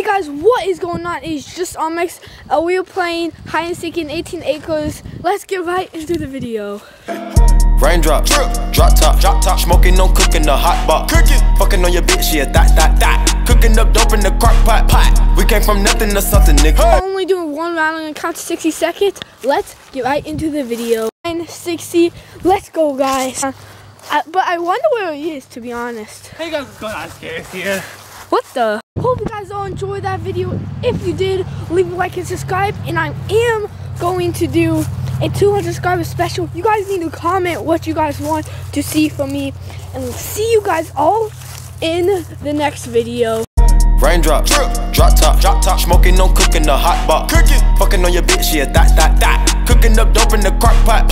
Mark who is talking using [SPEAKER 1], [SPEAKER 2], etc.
[SPEAKER 1] Hey guys, what is going on? It's just Omex. Uh, we are playing hide and seek in 18 acres. Let's get right into the video.
[SPEAKER 2] Raindrop, drip, drop top, drop top, smoking on cooking the hot pot, cooking, fucking on your bitch, yeah, that, that, that, cooking up dope in the crock pot, pot. We came from nothing to something, nigga.
[SPEAKER 1] We're only doing one round. I'm gonna count to 60 seconds. Let's get right into the video. 60. Let's go, guys. Uh, I, but I wonder where he is, to be honest.
[SPEAKER 3] Hey guys, what's going on? Scares here.
[SPEAKER 1] What the? Hope you guys all enjoyed that video. If you did, leave a like and subscribe. And I am going to do a 200 subscriber special. You guys need to comment what you guys want to see from me. And see you guys all in the next video.
[SPEAKER 2] Raindrop, drip, drop top, drop top, smoking on cooking the hot pot, cooking, fucking on your bitch, yeah, that, that, that, cooking up dope in the crock pot.